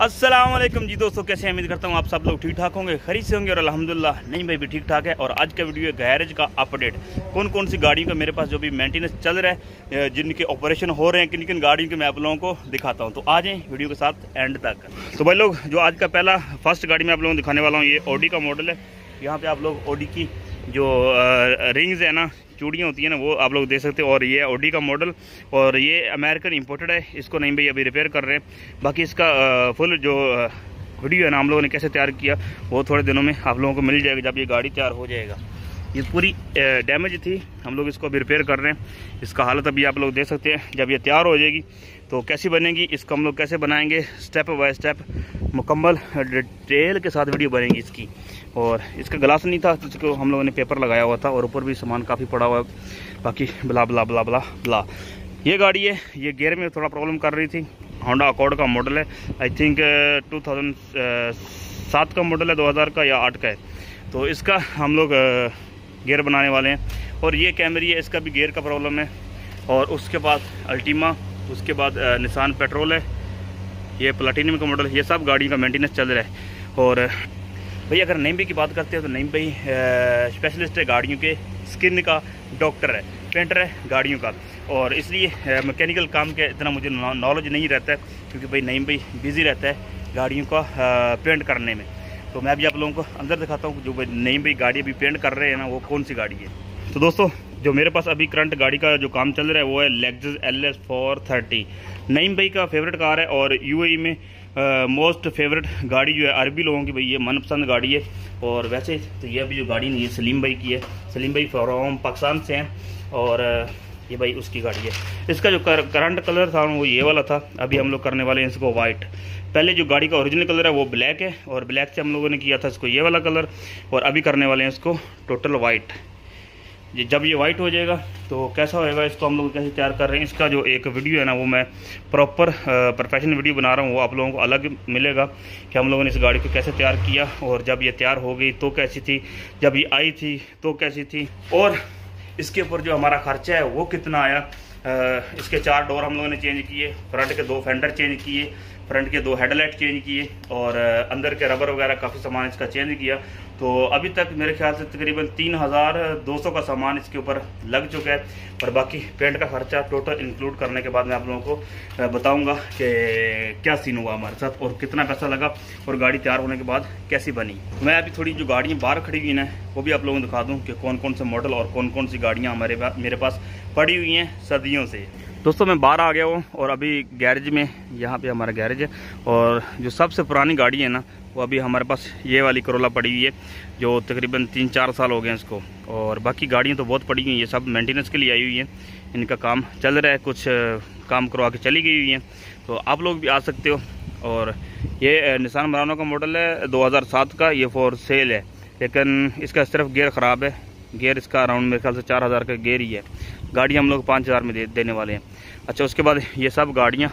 असलम जी दोस्तों, कैसे उम्मीद करता हूँ आप सब लोग ठीक ठाक होंगे खरीद से होंगे और अल्हम्दुलिल्लाह, नहीं भाई, भी ठीक ठाक है। और आज का वीडियो है गैरेज का अपडेट। कौन कौन सी गाड़ियों का मेरे पास जो भी मेंटेनेंस चल रहा है जिनके ऑपरेशन हो रहे हैं किन किन गाड़ियों के मैं आप लोगों को दिखाता हूँ। तो आ जाएँ वीडियो के साथ एंड तक। तो भाई लोग, जो आज का पहला फ़र्स्ट गाड़ी मैं आप लोगों को दिखाने वाला हूँ, ये ओडी का मॉडल है। यहाँ पर आप लोग ओडी की जो रिंग्स है ना चूड़ियाँ होती हैं ना, वो आप लोग देख सकते हैं। और ये ओडी का मॉडल और ये अमेरिकन इम्पोर्टेड है। इसको नहीं भाई अभी रिपेयर कर रहे हैं। बाकी इसका फुल जो वीडियो है ना, हम लोगों ने कैसे तैयार किया, वो थोड़े दिनों में आप लोगों को मिल जाएगा जब ये गाड़ी तैयार हो जाएगा। ये पूरी डैमेज थी। हम लोग इसको अभी रिपेयर कर रहे हैं। इसका हालत अभी आप लोग देख सकते हैं। जब ये तैयार हो जाएगी तो कैसी बनेगी, इसको हम लोग कैसे बनाएँगे स्टेप बाय स्टेप मुकम्मल डिटेल के साथ वीडियो बनेगी इसकी। और इसका ग्लास नहीं था तो इसको हम लोगों ने पेपर लगाया हुआ था और ऊपर भी सामान काफ़ी पड़ा हुआ बाकी बला बला बला बला बला ये गाड़ी है, ये गेयर में थोड़ा प्रॉब्लम कर रही थी। होंडा अकॉर्ड का मॉडल है। आई थिंक टू थाउज़ेंड सात का मॉडल है, दो हज़ार का या आठ का है। तो इसका हम लोग गेयर बनाने वाले हैं। और ये कैमरी है, इसका भी गेयर का प्रॉब्लम है। और उसके बाद अल्टीमा उसके बाद निशान पेट्रोल है। ये प्लाटिनियम का मॉडल ये सब गाड़ियों का मेंटेनेंस चल रहा है। और, भाई, अगर नईम की बात करते हैं तो नईम भाई स्पेशलिस्ट है गाड़ियों के। स्किन का डॉक्टर है पेंटर है गाड़ियों का। और इसलिए मैकेनिकल काम के इतना मुझे नॉलेज नहीं रहता है, क्योंकि भाई नईम भाई बिज़ी रहता है गाड़ियों का पेंट करने में। तो मैं अभी आप लोगों को अंदर दिखाता हूँ जो भाई नईम भाई गाड़ी अभी पेंट कर रहे हैं ना, वो कौन सी गाड़ी है। तो दोस्तों जो मेरे पास अभी करंट गाड़ी का जो काम चल रहा है वो है Lexus L S four thirty Naeem भाई का फेवरेट कार है और यू e में मोस्ट फेवरेट गाड़ी जो है अरबी लोगों की भाई ये मनपसंद गाड़ी है। और वैसे तो ये अभी जो गाड़ी नहीं है सलीम भाई की है। सलीम भाई फ्रॉम पाकिस्तान से हैं और ये भाई उसकी गाड़ी है। इसका जो कर, करंट कलर था वो ये वाला था। अभी हम लोग करने वाले हैं इसको वाइट पहले जो गाड़ी का ओरिजिनल कलर है वो ब्लैक है और ब्लैक से हम लोगों ने किया था इसको ये वाला कलर और अभी करने वाले हैं इसको टोटल वाइट जब ये वाइट हो जाएगा तो कैसा होएगा, इसको हम लोग कैसे तैयार कर रहे हैं, इसका जो एक वीडियो है ना, वो मैं प्रॉपर प्रोफेशनल वीडियो बना रहा हूँ, वो आप लोगों को अलग मिलेगा कि हम लोगों ने इस गाड़ी को कैसे तैयार किया और जब ये तैयार हो गई तो कैसी थी, जब ये आई थी तो कैसी थी और इसके ऊपर जो हमारा खर्चा है वो कितना आया इसके चार डोर हम लोगों ने चेंज किए फ्रंट के दो फेंडर चेंज किए फ्रंट के दो हेडलाइट चेंज किए और अंदर के रबर वगैरह काफ़ी सामान इसका चेंज किया। तो अभी तक मेरे ख्याल से तकरीबन तीन हज़ार दो सौ का सामान इसके ऊपर लग चुका है और बाकी पेंट का खर्चा टोटल इंक्लूड करने के बाद मैं आप लोगों को बताऊँगा कि क्या सीन हुआ हमारे साथ और कितना पैसा लगा और गाड़ी तैयार होने के बाद कैसी बनी। मैं अभी थोड़ी जो गाड़ियाँ बाहर खड़ी हुई हैं वो भी आप लोगों को दिखा दूँ कि कौन कौन से मॉडल और कौन कौन सी गाड़ियाँ हमारे मेरे पास पड़ी हुई हैं सदियों से। दोस्तों, मैं बाहर आ गया हूँ और अभी गैरेज में, यहाँ पे हमारा गैरेज है और जो सबसे पुरानी गाड़ी है ना, वो अभी हमारे पास ये वाली करोला पड़ी हुई है, जो तकरीबन तीन चार साल हो गए हैं इसको। और बाकी गाड़ियाँ तो बहुत पड़ी हुई हैं, ये सब मेंटेनेंस के लिए आई हुई हैं। इनका काम चल रहा है, कुछ काम करवा के चली गई हुई हैं। तो आप लोग भी आ सकते हो। और ये निशान मरानो का मॉडल है, दो हज़ार सात का, ये फोर सेल है। लेकिन इसका सिर्फ़ गेयर ख़राब है। गेयर इसका अराउंड मेरे ख्याल से चार हज़ार का गेयर ही है। गाड़ी हम लोग पाँच हज़ार में दे, देने वाले हैं। अच्छा उसके बाद ये सब गाड़ियाँ,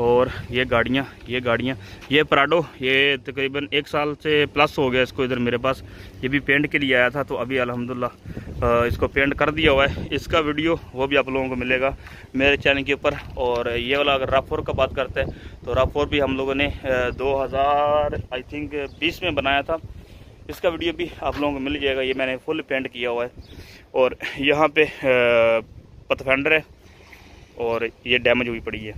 और ये गाड़ियाँ ये गाड़ियाँ, ये पराडो ये तकरीबन एक साल से प्लस हो गया इसको इधर मेरे पास। ये भी पेंट के लिए आया था तो अभी अल्हम्दुलिल्लाह इसको पेंट कर दिया हुआ है। इसका वीडियो वो भी आप लोगों को मिलेगा मेरे चैनल के ऊपर। और ये वाला अगर राफोर का बात करते हैं तो राफोर भी हम लोगों ने दो हज़ार आई थिंक बीस में बनाया था। इसका वीडियो भी आप लोगों को मिल जाएगा, ये मैंने फुल पेंट किया हुआ है। और यहाँ पे पथफेंडर है। और ये डैमेज हुई पड़ी है।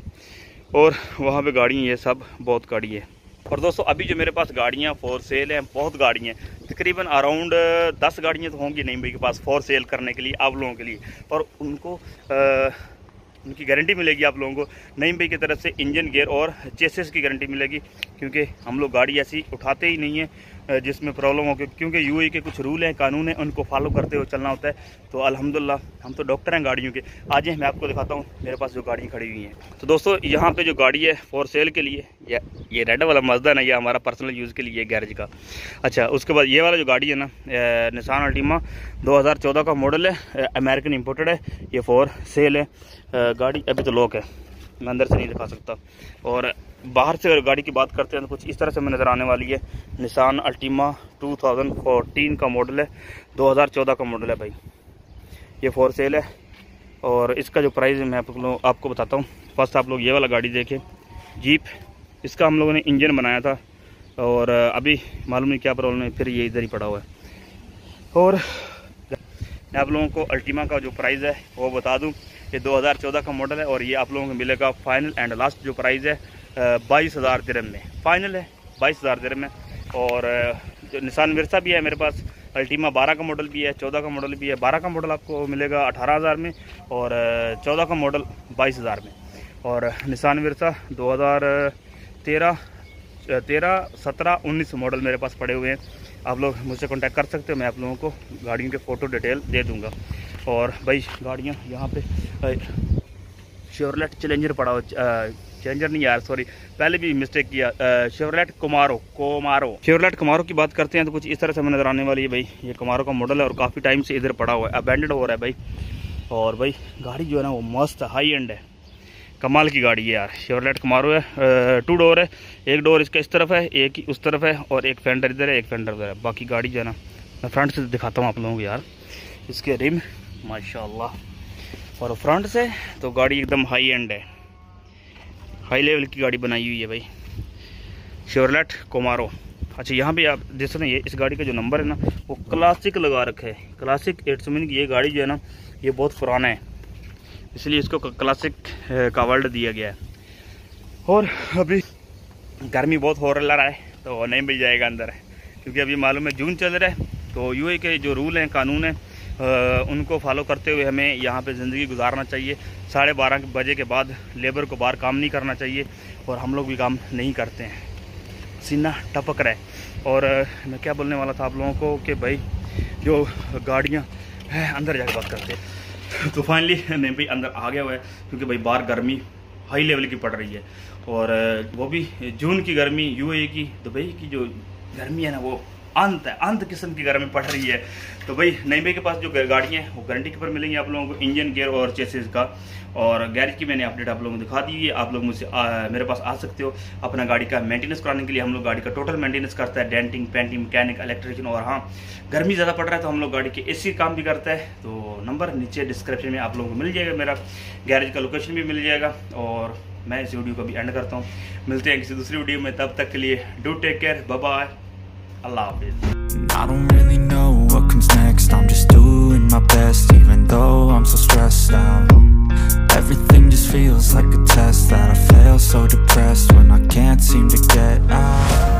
और वहाँ पे गाड़ी ये सब बहुत गाड़ी है। और दोस्तों अभी जो मेरे पास गाड़ियाँ फॉर सेल हैं बहुत गाड़ियाँ तकरीबन अराउंड दस गाड़ियाँ तो होंगी नहीं के पास फॉर सेल करने के लिए आप लोगों के लिए। और उनको आ, उनकी गारंटी मिलेगी आप लोगों को। नईम भाई की तरफ़ से इंजन गेयर और चेसेस की गारंटी मिलेगी क्योंकि हम लोग गाड़ी ऐसी उठाते ही नहीं है। जिसमें प्रॉब्लम हो क्योंकि यूएई के कुछ रूल हैं, कानून हैं, उनको फॉलो करते हुए चलना होता है। तो अल्हम्दुलिल्लाह हम तो डॉक्टर हैं गाड़ियों के। आज ही मैं आपको दिखाता हूँ, मेरे पास जो गाड़ियाँ खड़ी हुई हैं। तो दोस्तों, यहाँ पे जो गाड़ी है फॉर सेल के लिए, या, ये रेड वाला मजदा ना, ये हमारा पर्सनल यूज़ के लिए गैरेज का। अच्छा उसके बाद ये वाला जो गाड़ी है ना निशान अल्टीमा दो का मॉडल है अमेरिकन इम्पोर्टेड है, ये फॉर सेल है। गाड़ी अभी तो लॉक है, मैं अंदर से नहीं दिखा सकता। और बाहर से अगर गाड़ी की बात करते हैं तो कुछ इस तरह से मैं नज़र आने वाली है। निशान अल्टीमा 2014 का मॉडल है 2014 का मॉडल है भाई। ये फोर सेल है और इसका जो प्राइस है, मैं आप लोग, आपको बताता हूँ। फ़र्स्ट आप लोग ये वाला गाड़ी देखें। जीप इसका हम लोगों ने इंजन बनाया था और अभी मालूम नहीं क्या प्रॉब्लम है, फिर ये इधर ही पड़ा हुआ है। और मैं आप लोगों को अल्टीमा का जो प्राइस है, वो बता दूँ। ये 2014 का मॉडल है और ये आप लोगों को मिलेगा फाइनल एंड लास्ट जो प्राइस है। बाईस हज़ार दिरम में। फाइनल है, बाईस हज़ार दिरम में और, जो निशान मिर्सा भी है मेरे पास अल्टीमा बारह का मॉडल भी है, चौदह का मॉडल भी है। बारह का मॉडल आपको मिलेगा अठारह हज़ार में और, चौदह का मॉडल बाईस हज़ार में। और निशान मिर्सा दो हज़ार तेरह तेरह, सत्रह, उन्नीस मॉडल मेरे पास पड़े हुए हैं। आप लोग मुझसे कांटेक्ट कर सकते हो, मैं आप लोगों को गाड़ियों के फ़ोटो डिटेल दे दूँगा। और भाई, गाड़ियाँ यहाँ पे श्योरलेट चैलेंजर पड़ा हो चैलेंजर नहीं यार सॉरी पहले भी मिस्टेक किया शेवरलेट कुमारो कोमारो शेवरलेट कुमारो की बात करते हैं तो कुछ इस तरह से हमें नज़र आने वाली है भाई। ये कुमारो का मॉडल है और काफ़ी टाइम से इधर पड़ा हुआ है अबेंडेड हो रहा है भाई। और भाई, गाड़ी जो है ना वो मस्त है हाई एंड है। कमाल की गाड़ी है यार। शेवरलेट कमारो है टू डोर है। एक डोर इसका इस तरफ़ है, एक ही उस तरफ़ है और एक फेंडर इधर है, एक फेंडर उधर है। बाकी गाड़ी जो है ना, मैं फ्रंट से दिखाता हूँ आप लोगों को यार। इसके रिम माशाल्लाह। और फ्रंट से तो गाड़ी एकदम हाई एंड है। हाई लेवल की गाड़ी बनाई हुई है भाई। Chevrolet, Camaro. अच्छा यहाँ पे आप देख सकते हैं, ये इस गाड़ी का जो नंबर है ना, वो क्लासिक लगा रखा है। क्लासिक एट की ये गाड़ी जो है ना, ये बहुत पुराना है। इसलिए इसको क्लासिक का वर्ल्ड दिया गया है। और अभी गर्मी बहुत हो रहा है तो नहीं मिल जाएगा अंदर। क्योंकि अभी मालूम है जून चल रहा है तो यू के जो रूल हैं, कानून हैं उनको फॉलो करते हुए हमें यहाँ पे ज़िंदगी गुजारना चाहिए। साढ़े बारह बजे के बाद लेबर को बाहर काम नहीं करना चाहिए और हम लोग भी काम नहीं करते हैं। सीना टपक रहा है। और मैं क्या बोलने वाला था आप लोगों को कि भाई, जो गाड़ियाँ हैं, अंदर जाकर बात करते हैं। तो फाइनली नहीं भी अंदर आ गया हुआ है, क्योंकि भाई बाहर गर्मी हाई लेवल की पड़ रही है। और वो भी जून की गर्मी यूएई की, दुबई की जो गर्मी है ना, वो अंत है अंत किस्म की गर्मी पड़ रही है। तो भाई, नई के पास जो गाड़ियाँ हैं, वो गारंटी के ऊपर मिलेंगी आप लोगों को इंजन गेयर और चेसिस का। और गैरेज की मैंने अपडेट आप लोगों को दिखा दी है। आप लोग मुझसे मेरे पास आ सकते हो। अपना गाड़ी का मेंटेनेंस कराने के लिए हम लोग गाड़ी का टोटल मेंटेनेंस करता है। डेंटिंग पेंटिंग मैकेनिक इलेक्ट्रिशियन और हाँ गर्मी ज़्यादा पड़ रहा है तो हम लोग गाड़ी के ए काम भी करता है। तो नंबर नीचे डिस्क्रिप्शन में आप लोगों को मिल जाएगा मेरा। गैरेज का लोकेशन भी मिल जाएगा। और मैं इस वीडियो को भी एंड करता हूँ। मिलते हैं किसी दूसरी वीडियो में। तब तक के लिए do take care bye I love it. I don't really know what comes next. I'm just doing my best, even though I'm so stressed out. Everything just feels like a test that I fail so depressed when I can't seem to get out.